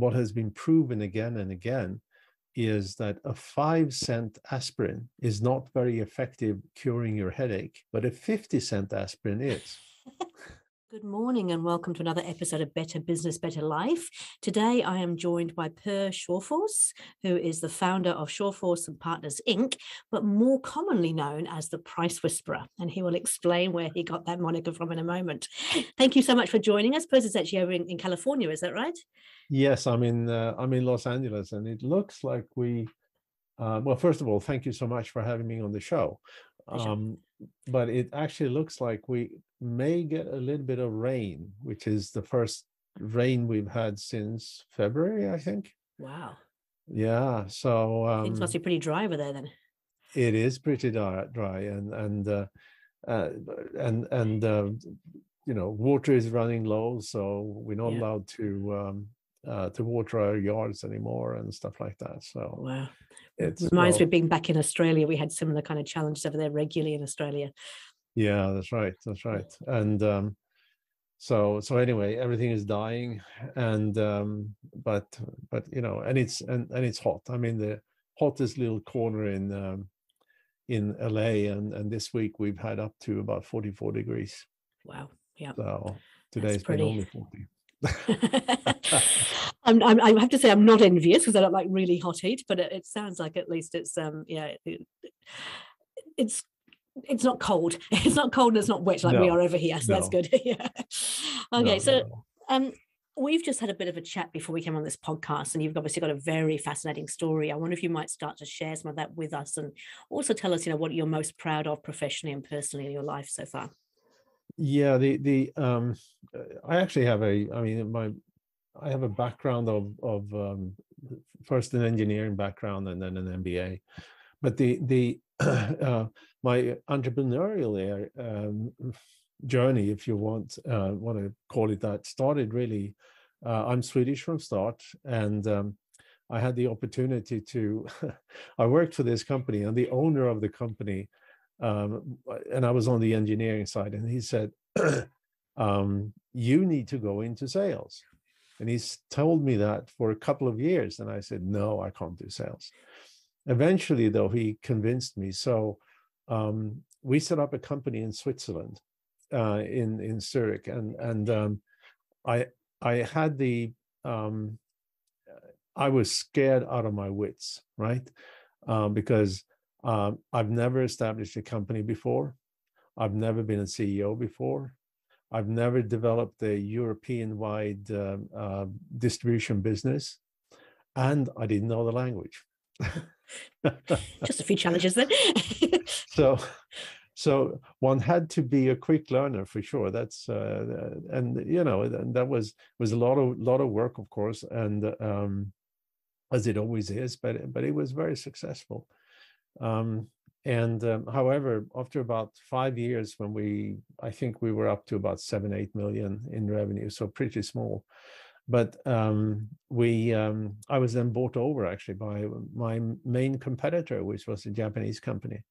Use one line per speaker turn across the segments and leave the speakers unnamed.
what has been proven again and again is that a five cent aspirin is not very effective curing your headache, but a 50 cent aspirin is.
Good morning and welcome to another episode of Better Business, Better Life. Today I am joined by Per Sjöfors, who is the founder of Sjöfors and Partners Inc., but more commonly known as the Price Whisperer. And he will explain where he got that moniker from in a moment. Thank you so much for joining us. Per is actually over in, in, California, is that right?
Yes, I'm in uh, I'm in Los Angeles, and it looks like we. Uh, well, first of all, thank you so much for having me on the show. Um, but it actually looks like we may get a little bit of rain, which is the first rain we've had since February, I think.
Wow.
Yeah. So
um, things must be pretty dry over there then.
It is pretty dry, dry and and uh, uh, and and uh, you know water is running low, so we're not yeah. allowed to um, uh, to water our yards anymore and stuff like that. So
wow, it reminds well, me of being back in Australia. We had similar kind of challenges over there regularly in Australia.
Yeah, that's right. That's right. And um, so so anyway, everything is dying, and um, but but you know, and it's and and it's hot. I mean, the hottest little corner in um, in LA, and and this week we've had up to about forty four degrees.
Wow. Yeah.
So today's been only forty.
I'm, I'm, i have to say I'm not envious because I don't like really hot heat, but it, it, sounds like at least it's um yeah it, it's it's not cold. It's not cold and it's not wet like no, we are over here. So no. that's good. yeah. Okay. No, so um we've just had a bit of a chat before we came on this podcast, and you've obviously got a very fascinating story. I wonder if you might start to share some of that with us and also tell us, you know, what you're most proud of professionally and personally in your life so far.
Yeah, the the um I actually have a I mean my I have a background of of um, first an engineering background and then an MBA, but the the uh, my entrepreneurial um, journey, if you want uh, want to call it that, started really. Uh, I'm Swedish from start, and um, I had the opportunity to. I worked for this company, and the owner of the company, um, and I was on the engineering side, and he said, um, "You need to go into sales." And he's told me that for a couple of years, and I said, "No, I can't do sales." Eventually, though, he convinced me. So um, we set up a company in Switzerland, uh, in in Zurich, and and um, I I had the um, I was scared out of my wits, right? Um, because um, I've never established a company before. I've never been a CEO before. I've never developed a European-wide uh, uh, distribution business, and I didn't know the language.
Just a few challenges then.
so, so one had to be a quick learner for sure. That's uh, and you know and that was was a lot of lot of work, of course, and um, as it always is. But but it was very successful. Um, and um, however, after about five years, when we, I think we were up to about seven, eight million in revenue, so pretty small but um, we um, I was then bought over actually by my main competitor, which was a Japanese company,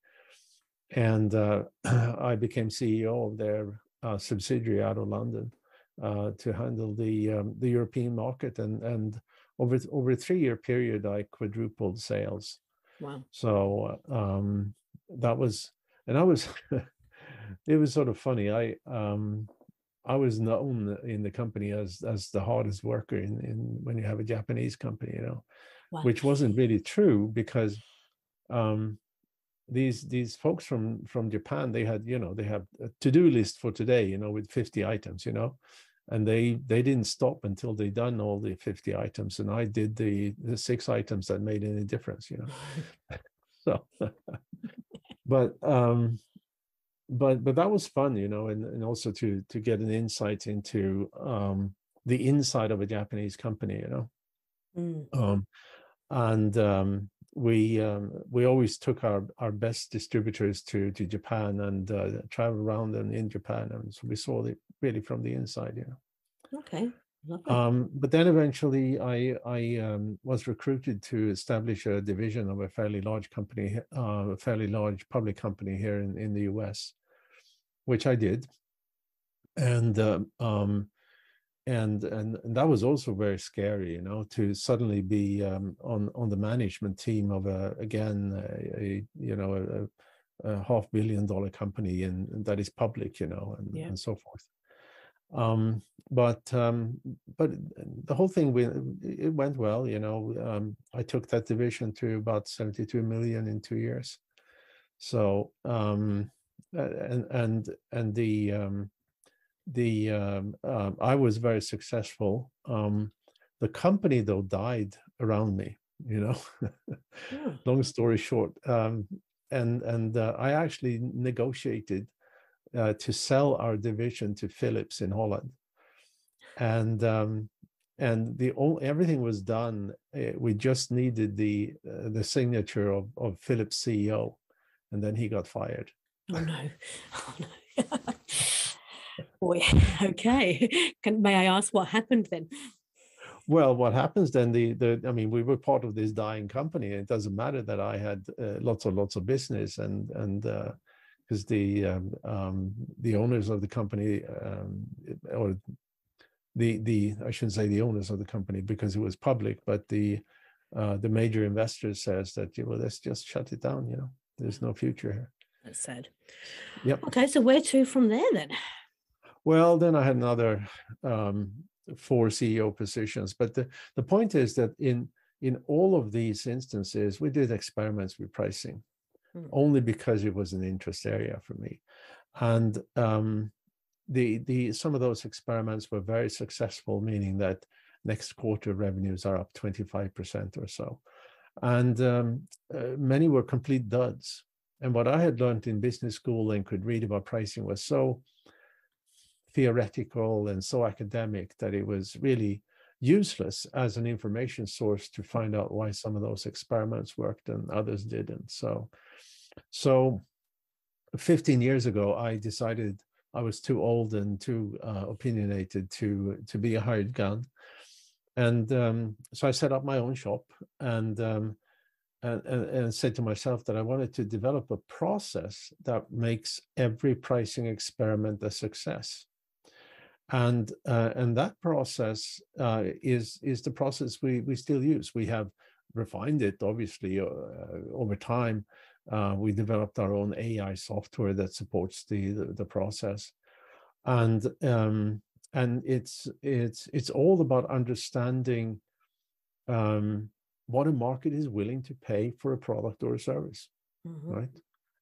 and uh, I became CEO of their uh, subsidiary out of London uh, to handle the um, the European market, and and over over a three year period, I quadrupled sales.
Wow!
So um, that was, and I was. it was sort of funny. I um, I was known in the company as as the hardest worker in, in when you have a Japanese company, you know, wow. which wasn't really true because um, these these folks from from Japan they had you know they have a to do list for today, you know, with fifty items, you know, and they they didn't stop until they done all the fifty items, and I did the the six items that made any difference, you know. so, but um, but but that was fun you know and, and also to to get an insight into um the inside of a japanese company you know? Mm. um and um we um we always took our our best distributors to to japan and uh, travel around them in japan and so we saw it really from the inside you know?
Okay
um, but then eventually I, I um, was recruited to establish a division of a fairly large company, uh, a fairly large public company here in, in the US which I did. And uh, um, and, and and that was also very scary, you know, to suddenly be um, on on the management team of a again a, a you know a, a, half billion dollar company and, and, that is public, you know, and, yeah. and so forth. Um, but um, but the whole thing it went well, you know. Um, I took that division to about 72 million in two years. So um, and and and the um, the um, uh, I was very successful. Um, the company though died around me. You know, yeah. long story short, um, and and uh, I actually negotiated uh, to sell our division to Philips in Holland, and um, and the only, everything was done. Eh, we just needed the uh, the signature of of Philips CEO, and then he got fired.
Oh no! Oh no! Boy, okay. Can, may I ask what happened then?
Well, what happens then? The the I mean, we were part of this dying company. It doesn't matter that I had uh, lots and lots of business, and and because the um, um, the owners of the company um, or the the I shouldn't say the owners of the company because it was public, but the uh, the major investor says that you know, let's just shut it down. You know, there's no future here.
That's sad.
Yep.
Okay, so where to from there then?
Well, then I had another um, four CEO positions. But the, the point is that in in all of these instances, we did experiments with pricing. Only because it was an interest area for me. And um, the the some of those experiments were very successful, meaning that next quarter revenues are up 25% or so. And um, uh, many were complete duds. And what I had learned in business school and could read about pricing was so theoretical and so academic that it was really useless as an information source to find out why some of those experiments worked and others didn't. So, so 15 years ago, I decided I was too old and too uh, opinionated to to be a hired gun, and um, so I set up my own shop and, um, and, and and said to myself that I wanted to develop a process that makes every pricing experiment a success and uh, and that process uh, is is the process we we still use. We have refined it obviously uh, over time. Uh, we developed our own AI software that supports the the, the process, and um, and it's it's it's all about understanding um, what a market is willing to pay for a product or a service, mm-hmm. right?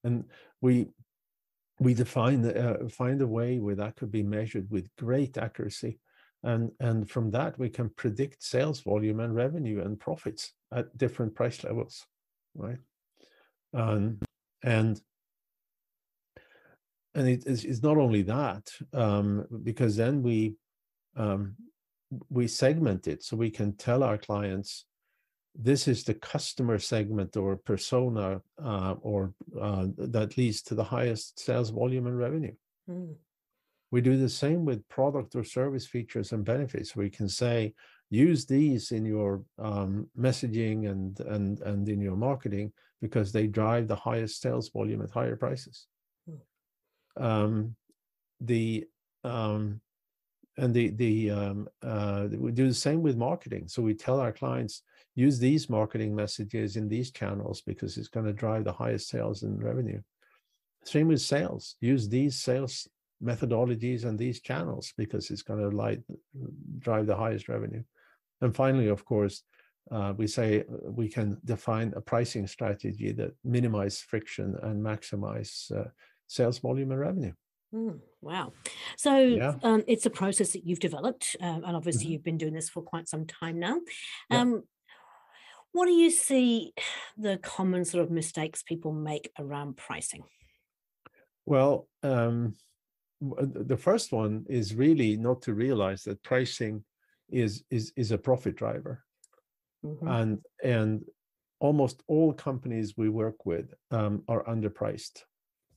And we we define uh, find a way where that could be measured with great accuracy and and from that we can predict sales volume and revenue and profits at different price levels right um, and and it is it's not only that um, because then we um, we segment it so we can tell our clients this is the customer segment or persona uh, or uh, that leads to the highest sales volume and revenue. Mm. We do the same with product or service features and benefits. We can say, use these in your um, messaging and, and, and in your marketing because they drive the highest sales volume at higher prices. Mm. Um, the um, and the the um, uh, we do the same with marketing. So we tell our clients use these marketing messages in these channels because it's going to drive the highest sales and revenue. Same with sales. Use these sales methodologies and these channels because it's going to light, drive the highest revenue. And finally, of course, uh, we say uh, we can define a pricing strategy that minimize friction and maximize uh, sales volume and revenue.
Mm, wow. So yeah. um, it's a process that you've developed, um, and obviously mm-hmm. you've been doing this for quite some time now. Um, yeah. What do you see the common sort of mistakes people make around pricing?
Well, um, the first one is really not to realize that pricing is is is a profit driver, mm-hmm. and and almost all companies we work with um, are underpriced,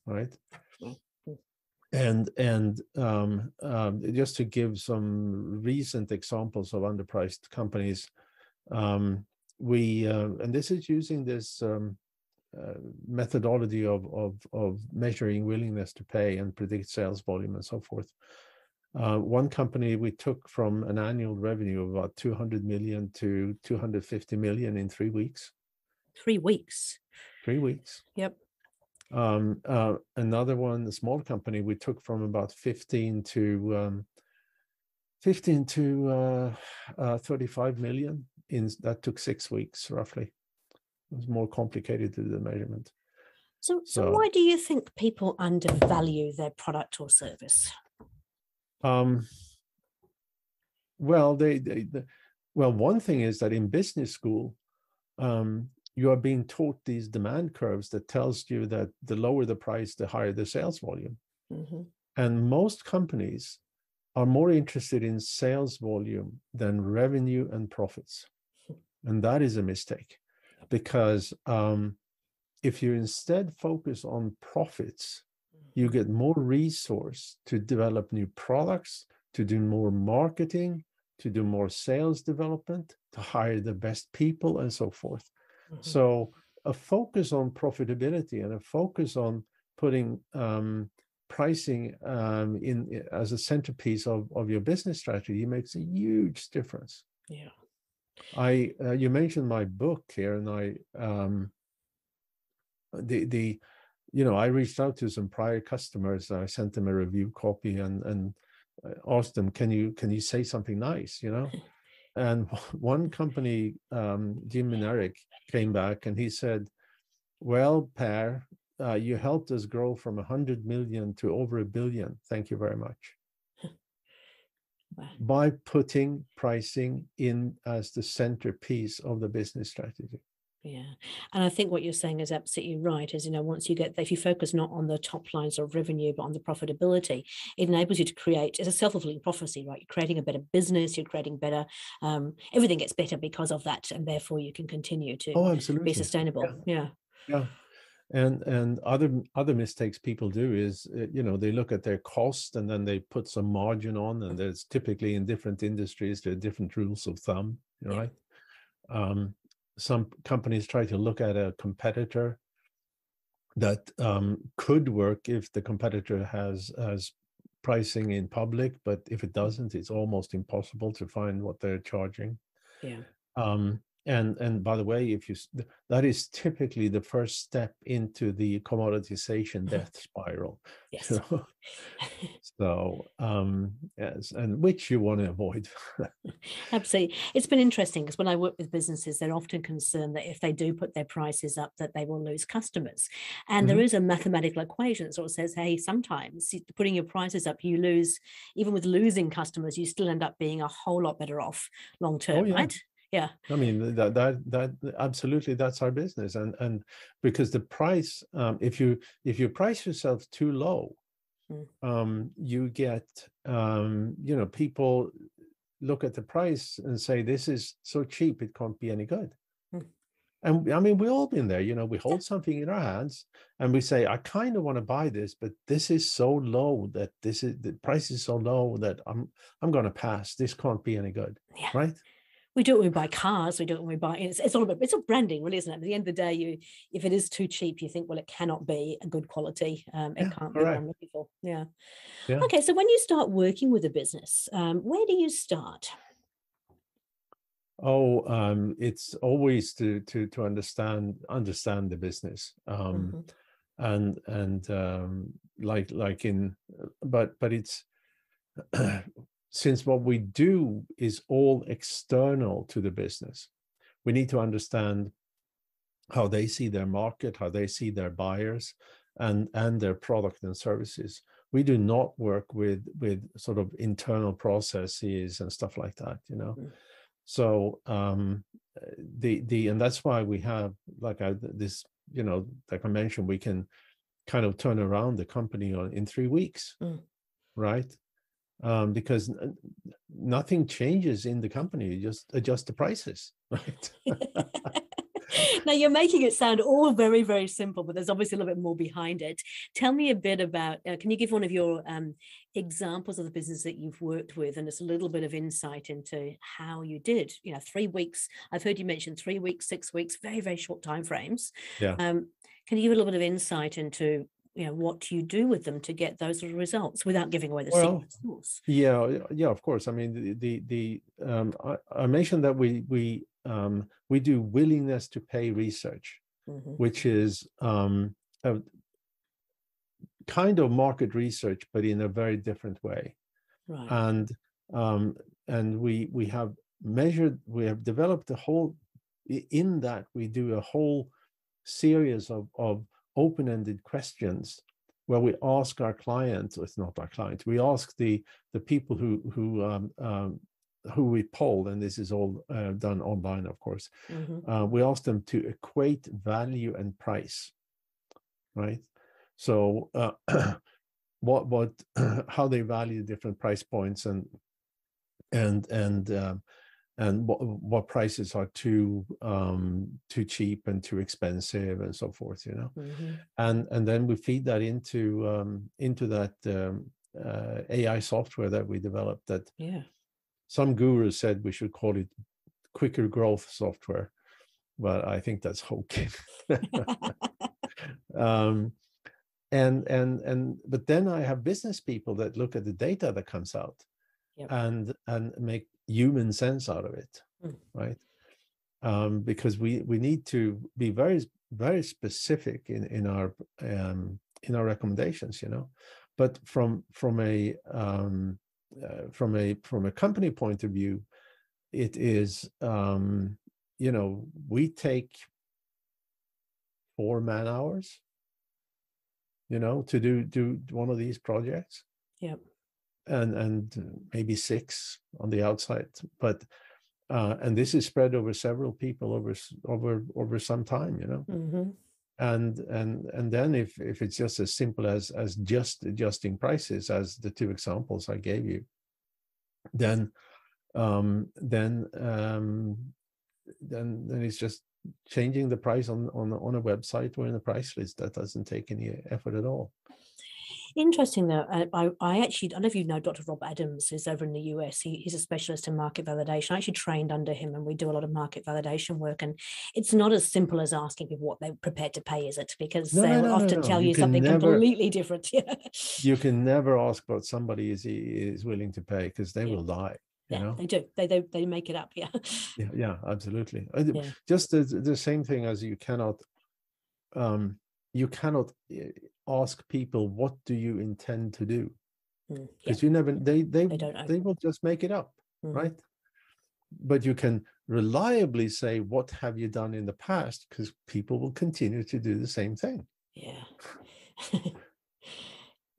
right? Mm-hmm. And and um, um, just to give some recent examples of underpriced companies, um, we uh, and this is using this um, uh, methodology of, of of measuring willingness to pay and predict sales volume and so forth. Uh, one company we took from an annual revenue of about 200 million to 250 million in three weeks.
Three weeks.
Three weeks.
Yep.
Um, uh, another one, a small company, we took from about 15 to um, 15 to uh, uh, 35 million. In that took six weeks roughly. It was more complicated to do the measurement.
So, so, so, why do you think people undervalue their product or service?
Um, well, they, they, they, well, one thing is that in business school, um, you are being taught these demand curves that tells you that the lower the price, the higher the sales volume. Mm-hmm. And most companies are more interested in sales volume than revenue and profits. And that is a mistake because um, if you instead focus on profits, you get more resource to develop new products, to do more marketing, to do more sales development, to hire the best people, and so forth. Mm-hmm. So, a focus on profitability and a focus on putting um, pricing um, in as a centerpiece of, of your business strategy makes a huge difference.
Yeah.
I uh, you mentioned my book here, and I um, the the you know I reached out to some prior customers. I sent them a review copy and and asked them, can you can you say something nice? You know. and one company, um, Jim and Eric, came back and he said, "Well, Per, uh, you helped us grow from a 100 million to over a billion. Thank you very much. By putting pricing in as the centerpiece of the business strategy.
Yeah. And I think what you're saying is absolutely right. Is, you know, once you get, if you focus not on the top lines of revenue, but on the profitability, it enables you to create, it's a self fulfilling prophecy, right? You're creating a better business, you're creating better, um, everything gets better because of that. And therefore you can continue to
oh, absolutely.
be sustainable.
Yeah. yeah. yeah and and other other mistakes people do is uh, you know they look at their cost and then they put some margin on and there's typically in different industries there are different rules of thumb right um, some companies try to look at a competitor that um, could work if the competitor has has pricing in public but if it doesn't it's almost impossible to find what they're charging.
Yeah.
Um, and and by the way if you that is typically the first step into the commoditization death spiral
yes. so,
so um yes and which you want to avoid.
Absolutely. It's been interesting because when i work with businesses they're often concerned that if they do put their prices up that they will lose customers. And mm-hmm. there is a mathematical equation that sort of says hey sometimes putting your prices up you lose even with losing customers you still end up being a whole lot better off long term oh, yeah. right yeah i
mean that that that absolutely that's our business and and because the price um, if you if you price yourself too low mm. um, you get um, you know people look at the price and say this is so cheap it can't be any good mm. and i mean we've all been there you know we hold something in our hands and we say i kind of want to buy this but this is so low that this is the price is so low that i'm i'm going to pass this can't be any good
yeah.
right
we do it when we buy cars we do it when we buy it's, it's all about it's all branding really isn't it at the end of the day you if it is too cheap you think well it cannot be a good quality um, it yeah, can't be right. looking for yeah. yeah. okay so when you start working with a business um, where do you start
oh um, it's always to to to understand understand the business um, mm-hmm. and and um, like like in but but it's since what we do is all external to the business, we need to understand how they see their market, how they see their buyers, and and their product and services. We do not work with with sort of internal processes and stuff like that, you know. Mm. So um, the the and that's why we have like I, this, you know, like I mentioned, we can kind of turn around the company on in three weeks, mm. right? Um, because nothing changes in the company. You just adjust the prices, right?
now you're making it sound all very very simple but there's obviously a little bit more behind it tell me a bit about uh, can you give one of your um, examples of the business that you've worked with and it's a little bit of insight into how you did you know three weeks i've heard you mention three weeks six weeks very very short time frames
yeah
um, can you give a little bit of insight into you know what you do with them to get those results without giving away the
Well,
secret sauce.
Yeah, yeah, of course. I mean, the the, the um, I, I mentioned that we we um, we do willingness to pay research,
Mhm.
which is um, a kind of market research, but in a very different way.
Right.
And um, and we we have measured, we have developed a whole. In that, we do a whole series of of open-ended questions where we ask our clients, it's not our clients, we ask the the people who who um, um, who we poll, and this is all uh, done online, of course.
Mhm.
Uh, we ask them to equate value and price, right? So, uh, what what how they value different price points and and and um, and what what prices are too um, too cheap and too expensive and so forth, you know
Mhm.
and and then we feed that into um, into that um, uh, AI software that we developed. That
Yeah.
some guru said we should call it quicker growth software, but I think that's hokey. um, and and and but then I have business people that look at the data that comes out
Yep.
and and make human sense out of it,
Mm.
right? Um, because we we need to be very very specific in in our um, in our recommendations, you know. But from from a um, uh, from a from a company point of view, it is um, you know we take four man hours, you know, to do do one of these projects
Yep.
And and maybe six on the outside but uh and this is spread over several people over over over some time you know
Mhm.
and and and then if if it's just as simple as as just adjusting prices as the two examples i gave you then um then um then then it's just changing the price on on on a website or in a price list that doesn't take any effort at all
Interesting though. uh, I, I actually, I don't know if you know Dr. Rob Adams, who's over in the US. He, he's a specialist in market validation. I actually trained under him and we do a lot of market validation work. And it's not as simple as asking people what they're prepared to pay, is it? Because
No, no,
they'll
no,
often tell
You
you something
never-
completely different.
You can never ask what somebody is is willing to pay because they
Yeah.
will lie. you
yeah,
know
they do. They, they they make it up. Yeah.
yeah, yeah absolutely
Yeah.
just the, the same thing as you cannot um you cannot ask people what do you intend to do
Mm, yeah.
because you never they they
They don't know.
they will just make it up
Mhm.
right but you can reliably say what have you done in the past because people will continue to do the same thing
Yeah.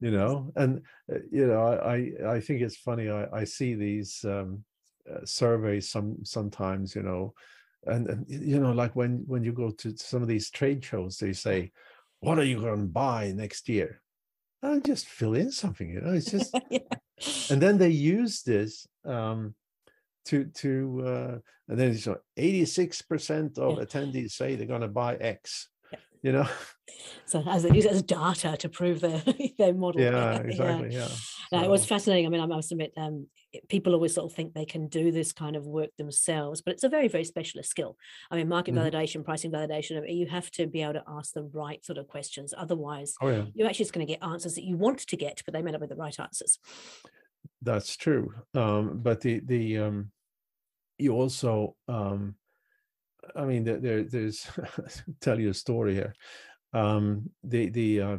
you know and uh, you know i i, I think it's funny i i see these um uh, surveys some sometimes you know and, and you know like when when you go to some of these trade shows they say what are you going to buy next year i just fill in something you know it's just
yeah.
and then they use this um to to uh and then it's like 86% of
Yeah.
attendees say they're going to buy x. you know
So as they use it as data to prove their their model.
yeah exactly yeah
No, it was fascinating. I mean, I must admit, um, people always sort of think they can do this kind of work themselves, but it's a very, very specialist skill. I mean, market
Mhm.
validation, pricing validation, I mean, you have to be able to ask the right sort of questions. Otherwise,
oh yeah
you're actually just going to get answers that you want to get, but they may not be the right answers.
That's true. Um, but the the um, you also um, I mean there, there there's tell you a story here. Um, the the uh,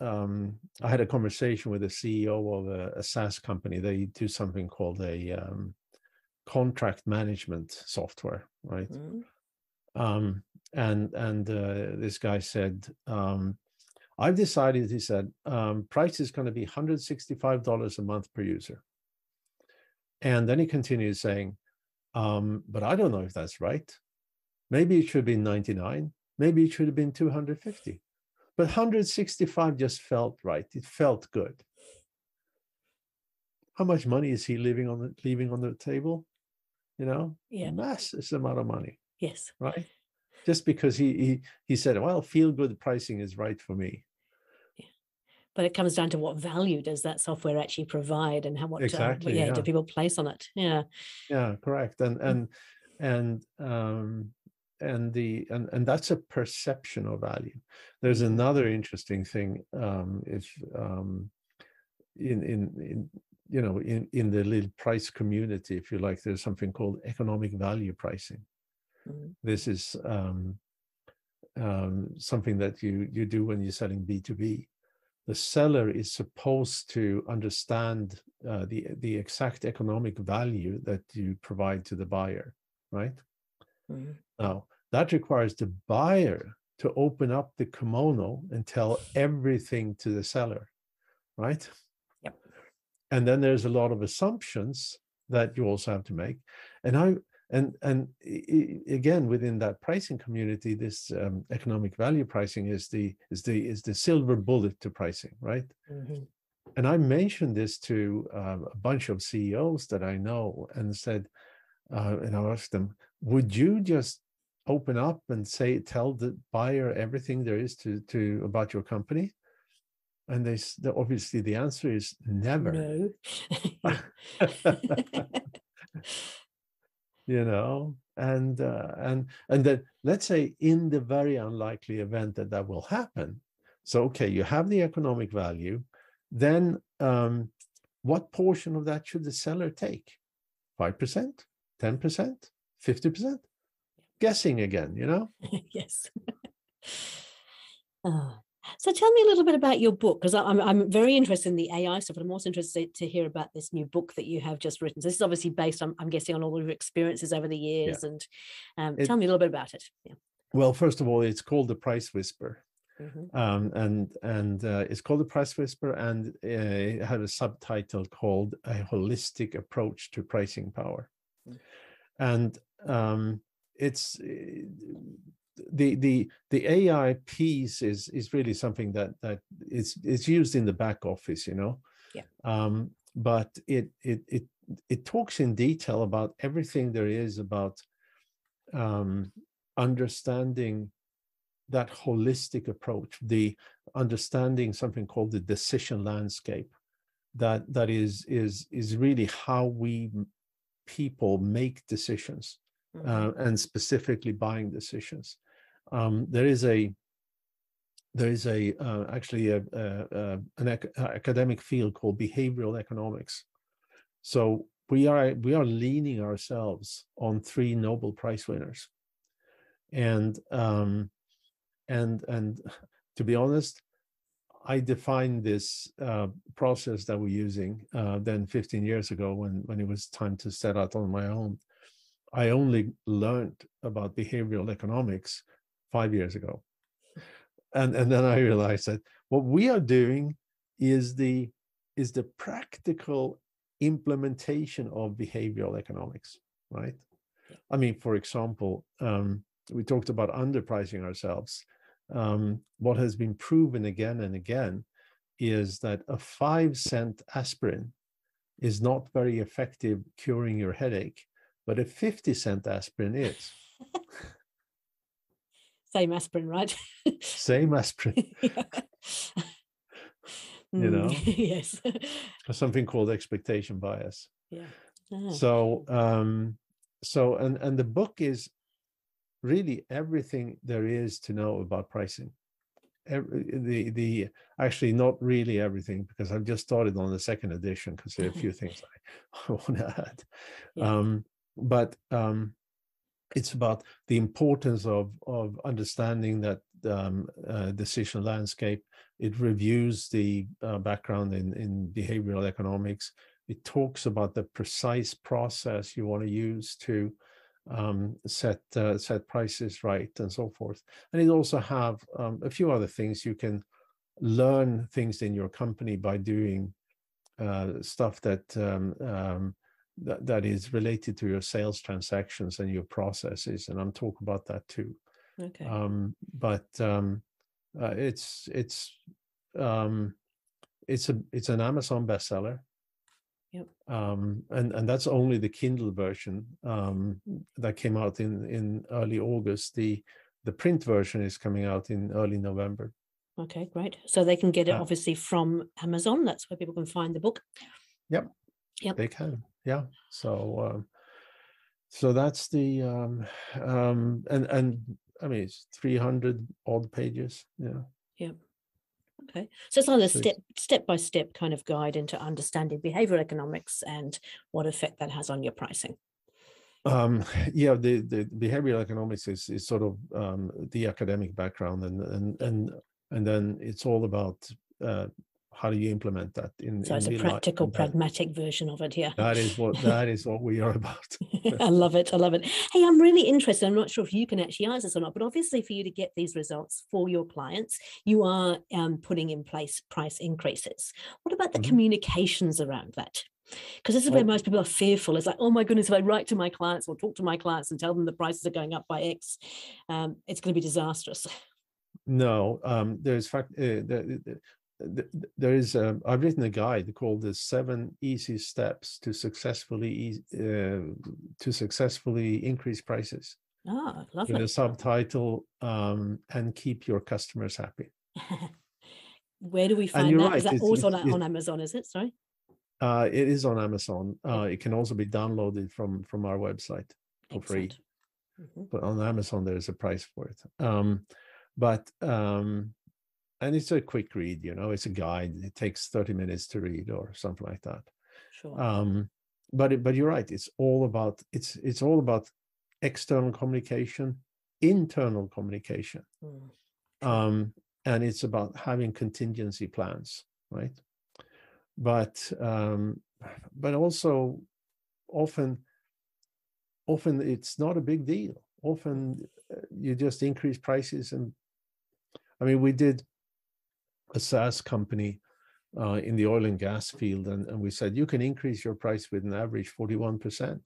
um, I had a conversation with the CEO of a, a SaaS company. They do something called a um, contract management software, right?
Mm,
um, and and uh, this guy said, um, "I've decided," he said, um, "price is going to be hundred sixty-five dollars a month per user." And then he continues saying, um, "But I don't know if that's right. Maybe it should have been ninety-nine. Maybe it should have been two hundred fifty. But hundred sixty-five just felt right. It felt good." How much money is he leaving on the leaving on the table? You know,
Yeah.
massive amount of money
Yes.
right? Just because he he he said, "Well, feel good pricing is right for me."
But it comes down to what value does that software actually provide and how what, uh,
Exactly,
yeah, do people place on it? Yeah.
Yeah, correct. And and and um and the and and that's a perception of value. There's another interesting thing um if um in in in you know in in the little price community if you like there's something called economic value pricing. Mm-hmm. this is um um something that you you do when you're selling b2b the seller is supposed to understand uh, the the exact economic value that you provide to the buyer right? Mm-hmm. now that requires the buyer to open up the kimono and tell everything to the seller right?
Yep.
And then there's a lot of assumptions that you also have to make. And i and and again within that pricing community this um, economic value pricing is the is the is the silver bullet to pricing right? Mm-hmm. and i mentioned this to uh, a bunch of ceos that i know and said uh, and i asked them would you just open up and say tell the buyer everything there is to to about your company? And they obviously the answer is never.
No.
you know? And uh, and and then let's say in the very unlikely event that that will happen so okay you have the economic value then um, what portion of that should the seller take? 5% 10% 50% guessing again you know
yes oh, so tell me a little bit about your book, because I'm I'm very interested in the AI stuff, but I'm also interested to hear about this new book that you have just written. So this is obviously based on, I'm guessing, on all your experiences over the years. Yeah. And um, it, tell me a little bit about it. Yeah.
Well, first of all, it's called the Price Whisper. Mm-hmm. Um, and and uh, it's called the Price Whisper, and uh, it had a subtitle called "A Holistic Approach to Pricing Power," mm-hmm. and um, it's the the the AI piece is is really something that that is is used in the back office, you know.
Yeah.
Um, but it it it it talks in detail about everything there is about um, understanding that holistic approach, the understanding something called the decision landscape, that that is is is really how we people make decisions. Uh, and specifically buying decisions. Um, there is a there is a uh, actually a, a, a an ac- academic field called behavioral economics. So we are we are leaning ourselves on three Nobel Prize winners, and um, and and to be honest, I defined this uh, process that we're using uh, then 15 years ago when when it was time to set out on my own. I only learned about behavioral economics five years ago. And, and then I realized that what we are doing is the is the practical implementation of behavioral economics, right? I mean, for example, um, we talked about underpricing ourselves. Um, what has been proven again and again is that a five cent aspirin is not very effective curing your headache, but a 50 cent aspirin is.
Same aspirin, right?
Same aspirin. you know?
Mm, yes.
Something called expectation bias.
Yeah.
Ah. So um so and and the book is really everything there is to know about pricing. Every, the the actually not really everything because I've just started on the second edition because there are a few things I, I want to add. Yeah. Um, but um, it's about the importance of of understanding that um, uh, decision landscape. It reviews the uh, background in in behavioral economics. It talks about the precise process you want to use to um, set uh, set prices right and so forth. And it also have um, a few other things you can learn things in your company by doing uh, stuff that um, um that, that is related to your sales transactions and your processes and i'm talking about that too
okay
um, but um, uh, it's it's um, it's a it's an amazon bestseller
Yep.
Um, and and that's only the Kindle version um, that came out in in early August. The the print version is coming out in early November.
Okay, great. So they can get it uh, obviously from Amazon. That's where people can find the book.
Yep.
Yep.
They can yeah so um, so that's the um, um, and and I mean it's 300 odd pages. Yeah.
Yeah. Okay, so it's like a step step by step kind of guide into understanding behavioral economics and what effect that has on your pricing.
Um, yeah, the, the behavioral economics is, is sort of um, the academic background, and and and and then it's all about uh, how do you implement that in
so
it's
a practical pragmatic version of it yeah
that is what that is what we are about
i love it i love it hey i'm really interested i'm not sure if you can actually answer this or not but obviously for you to get these results for your clients you are um, putting in place price increases what about the mm-hmm. communications around that because this is where most people are fearful. It's like, oh my goodness, if I write to my clients or talk to my clients and tell them the prices are going up by X, um, it's going to be disastrous.
No, um, there's fact. Uh, the, there is a, I've written a guide called the seven easy steps to successfully uh, to successfully increase prices.
Oh, lovely.
With a subtitle um, and keep your customers happy.
Where do we find that? Right, is that also on, on Amazon? Is it? Sorry.
Uh, it is on Amazon. Uh, it can also be downloaded from from our website for Excellent. free. Mm-hmm. But on Amazon, there is a price for it. Um, but um, and it's a quick read you know it's a guide it takes 30 minutes to read or something like that.
Sure.
um but it, but you're right it's all about it's it's all about external communication internal communication. Mm. um and it's about having contingency plans right? But um but also often often it's not a big deal. Often uh, you just increase prices and i mean we did a SaaS company uh, in the oil and gas field, and, and we said you can increase your price with an average 41%.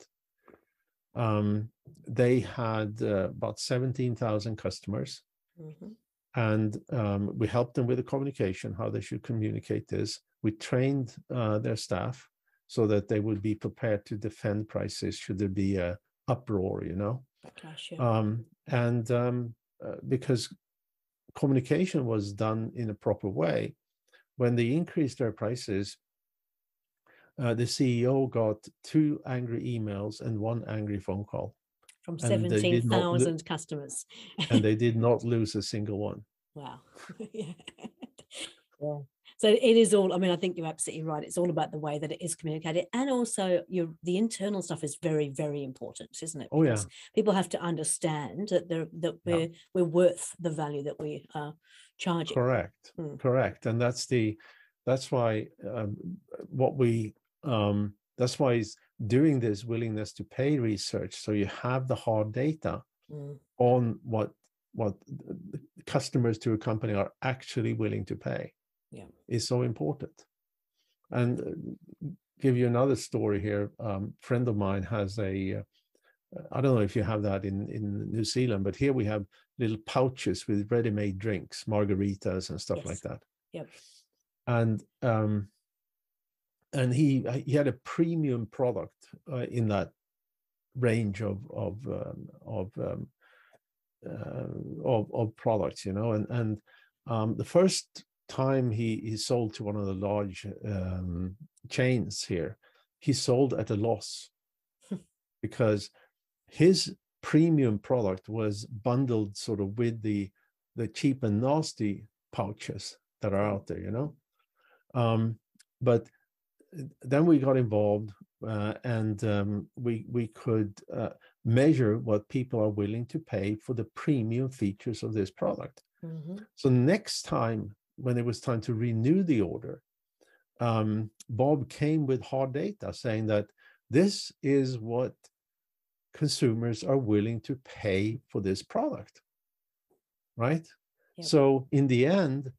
Um, they had uh, about 17,000 customers. Mm-hmm. And um, we helped them with the communication, how they should communicate this. We trained uh, their staff so that they would be prepared to defend prices should there be a uproar, you know.
Gosh,
yeah. um, and um, uh, because communication was done in a proper way, when they increased their prices, uh, the CEO got two angry emails and one angry phone call
from 17,000 customers.
and they did not lose a single one.
Wow. yeah. yeah so it is all i mean i think you're absolutely right. It's all about the way that it is communicated and also your the internal stuff is very very important isn't it?
Oh yeah.
People have to understand that they're that we're yeah. we're worth the value that we are charging.
Correct. Hmm. correct. And that's the that's why um, what we um that's why is doing this willingness to pay research so you have the hard data mm. on what what customers to a company are actually willing to pay
yeah.
is so important. And uh, give you another story here. Um, friend of mine has a. Uh, I don't know if you have that in in New Zealand, but here we have little pouches with ready-made drinks, margaritas and stuff yes. like that.
Yep.
And um, and he he had a premium product uh, in that range of of um, of, um, uh, of of products, you know, and and um, the first time he, he sold to one of the large um, chains here, he sold at a loss because his premium product was bundled sort of with the the cheap and nasty pouches that are out there, you know. Um, but uh, then we got involved uh, and um, we we could uh, measure what people are willing to pay for the premium features of this product. Mm-hmm. So next time when it was time to renew the order, um, Bob came with hard data saying that this is what consumers are willing to pay for this product. Right? Yep. So in the end,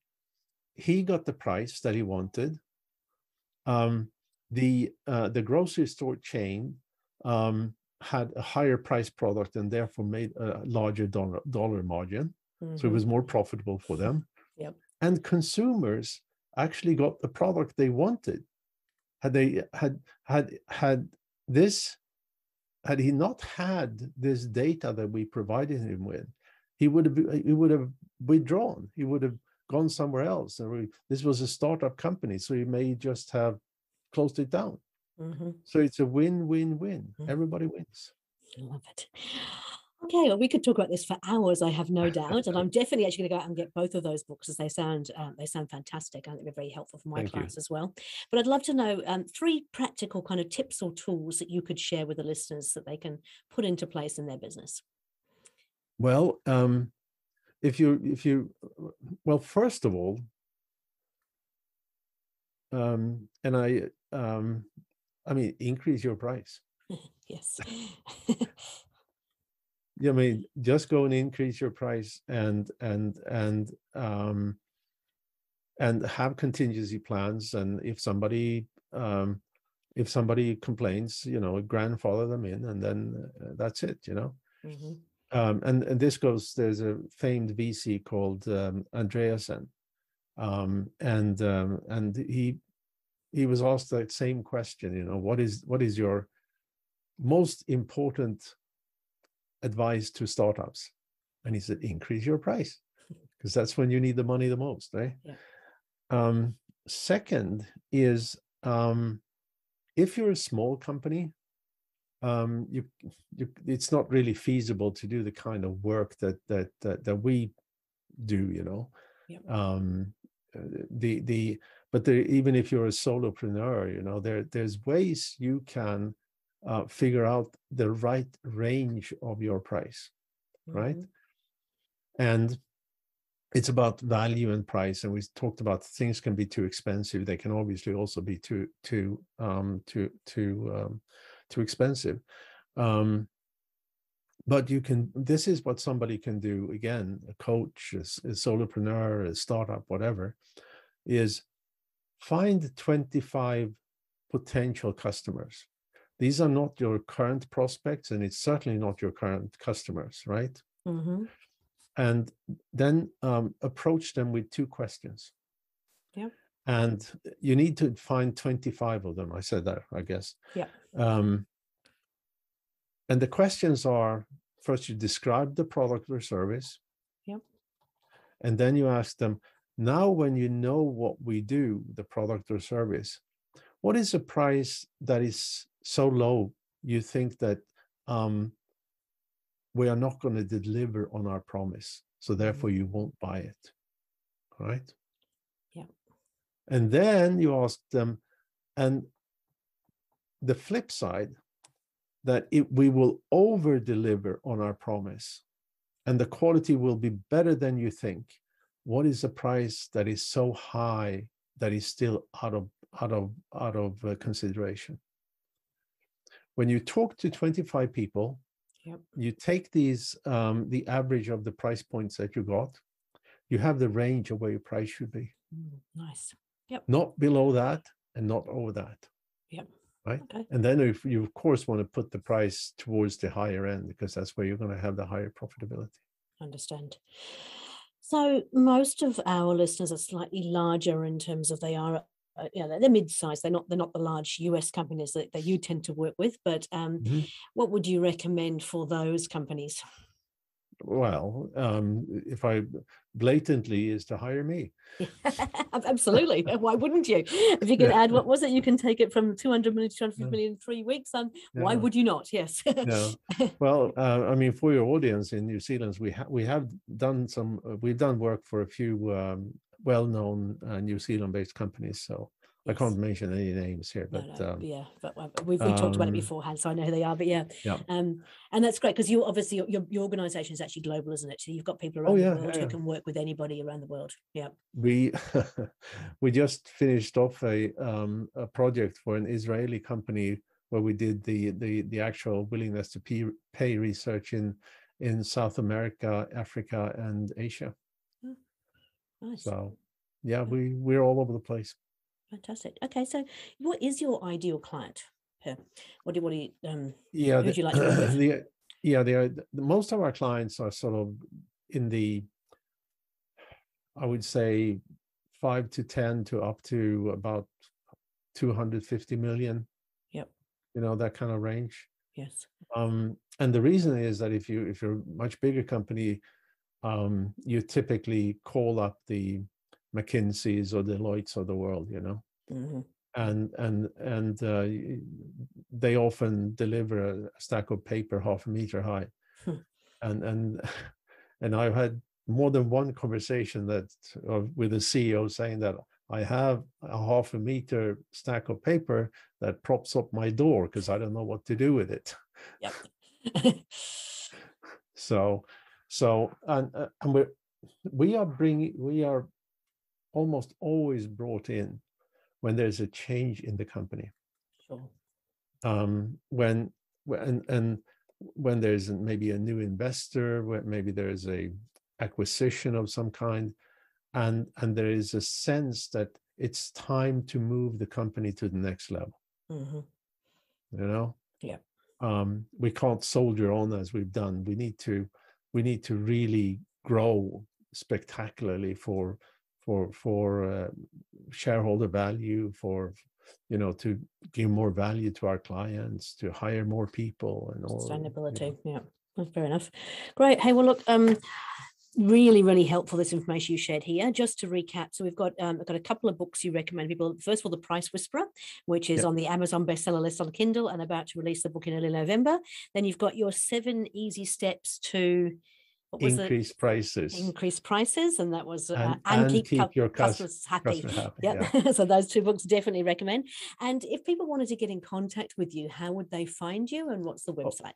he got the price that he wanted. Um, the uh, the grocery store chain um, had a higher price product and therefore made a larger dollar, dollar margin. Mm-hmm. So it was mm-hmm. more profitable for them.
Yep
and consumers actually got the product they wanted had they had had had this had he not had this data that we provided him with he would have he would have withdrawn he would have gone somewhere else and this was a startup company so he may just have closed it down mm-hmm. so it's a win win win mm-hmm. everybody wins I
love it. Okay, well, we could talk about this for hours. I have no doubt, and I'm definitely actually going to go out and get both of those books as they sound uh, they sound fantastic. I think they're very helpful for my
Thank
clients
you.
as well. But I'd love to know um, three practical kind of tips or tools that you could share with the listeners that they can put into place in their business.
Well, um, if you if you well, first of all, um, and I um, I mean, increase your price.
yes.
I mean, just go and increase your price and and and um, and have contingency plans. And if somebody um, if somebody complains, you know, grandfather them in, and then uh, that's it. You know.
hmm
um, and and this goes. There's a famed VC called um, Andreessen, um, and um, and he he was asked that same question. You know, what is what is your most important advice to startups? And he said, increase your price, because that's when you need the money the most, right?
Yeah.
Um, second is um, if you're a small company, um, you, you it's not really feasible to do the kind of work that that that, that we do, you know.
Yep.
Um, the the but there, even if you're a solopreneur, you know, there there's ways you can uh, figure out the right range of your price, right?
Mhm.
And it's about value and price. And we talked about things can be too expensive. They can obviously also be too too um, too too um, too expensive. Um, but you can. This is what somebody can do. Again, a coach, a solopreneur, a startup, whatever, is find twenty five potential customers. These are not your current prospects, and it's certainly not your current customers, right?
Mhm.
and then um, approach them with two questions.
Yeah.
And you need to find 25 of them. I said that, I guess.
Yeah.
Um, and the questions are first, you describe the product or service.
Yep.
And then you ask them, now when you know what we do, the product or service, what is a price that is so low you think that um, we are not going to deliver on our promise. So therefore you won't buy it. Right?
Yeah.
And then you ask them, and the flip side, that it, we will over deliver on our promise and the quality will be better than you think. What is the price that is so high that is still out of out of out of uh, consideration? When you talk to 25 people,
Yep.
you take these um, the average of the price points that you got you have the range of where your price should be
Mm, Nice.
not below that and not over that
Yep.
right
Okay.
and then if you of course want to put the price towards the higher end because that's where you're going to have the higher profitability
Understand. So most of our listeners are slightly larger in terms of they are, uh, you know, they're, mid-sized. They're not they're not the large US companies that, that you tend to work with. But um,
Mhm.
what would you recommend for those companies?
well um, if i blatantly is to hire me
Absolutely. Why wouldn't you? If you can
Yeah.
add, what was it? You can take it from 200 million to 250
Yeah.
million in three weeks. Um, why would you not? Yes.
Yeah. well uh, i mean for your audience in new zealand we have we have done some uh, we've done work for a few um, well-known uh, new zealand based companies so i can't mention any names here but
no,
um,
yeah, but we've, we talked about it
um,
beforehand, so I know who they are. But yeah,
Yeah.
um, and that's great because you obviously your, your organisation is actually global, isn't it? So you've got people around
Oh,
the world
yeah,
who
yeah.
can work with anybody around the world. Yeah,
we we just finished off a um, a project for an Israeli company where we did the the the actual willingness to pay, pay research in in South America, Africa, and Asia.
Nice,
So yeah, we we're all over the place.
fantastic. Okay, so what is your ideal client? What do what do you um?
Yeah, the,
you like to work with?
the yeah the, uh, the most of our clients are sort of in the I would say five to ten to up to about two hundred fifty million.
Yep.
You know that kind of range.
Yes.
um, and the reason is that if you if you're a much bigger company um, you typically call up the mckinseys or deloittes of the world you know
hmm
and and and uh, they often deliver a stack of paper half a meter high, hmm. and and and I've had more than one conversation that uh, with the CEO saying that I have a half a meter stack of paper that props up my door because I don't know what to do with it.
Yep.
so, so and uh, and we we are bringing we are almost always brought in when there's a change in the company.
Sure.
Um, when when and when there's maybe a new investor, when maybe there's a acquisition of some kind, and and there is a sense that it's time to move the company to the next level. Mm-hmm. You know.
Yeah.
Um, we can't soldier on as we've done. We need to we need to really grow spectacularly for for for uh, shareholder value for you know to give more value to our clients to hire more people and all
sustainability you know. yeah fair enough great hey well look um really really helpful this information you shared here. Just to recap so we've got um, I've got a couple of books you recommend people. First of all the price whisperer which is yep. on the amazon bestseller list on kindle and about to release the book in early november. Then you've got your seven easy steps to
increase it? prices.
Increase prices and that was uh,
and, and, and, keep, keep your customers happy,
customer happy yep. yeah. So those two books definitely recommend. And if people wanted to get in contact with you how would they find you and what's the oh, website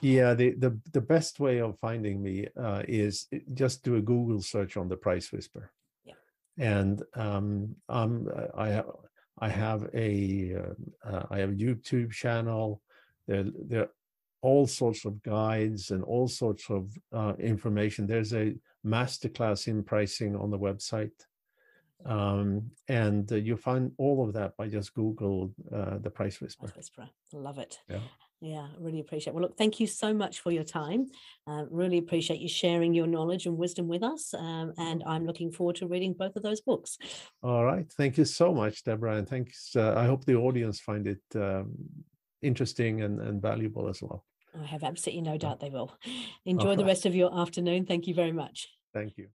yeah the the, the best way of finding me uh, is eh, just do a google search on the price whisper
yeah
and um um i i have a uh, uh, i have a youtube channel there there all sorts of guides and all sorts of uh, information. There's a masterclass in pricing on the website. Um, and uh, you find all of that by just Google uh, the Price Whisperer.
Price Whisperer. Love it.
Yeah.
Yeah, really appreciate. It. Well, look, thank you so much for your time. Uh, really appreciate you sharing your knowledge and wisdom with us. Um, and I'm looking forward to reading both of those books.
All right, thank you so much, Deborah, and thanks. Uh, I hope the audience find it um, interesting and, and valuable as well.
I have absolutely no doubt they will. Enjoy the rest of your afternoon. Thank you very much.
Thank you.